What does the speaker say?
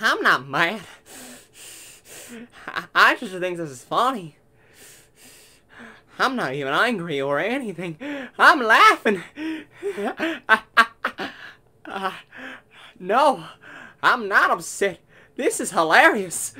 I'm not mad. I, just think this is funny. I'm not even angry or anything. I'm laughing. Uh, no, I'm not upset. This is hilarious.